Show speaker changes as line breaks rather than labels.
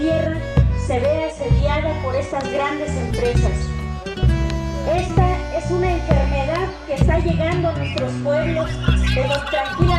tierra se ve asediada por estas grandes empresas. Esta es una enfermedad que está llegando a nuestros pueblos de los tranquilos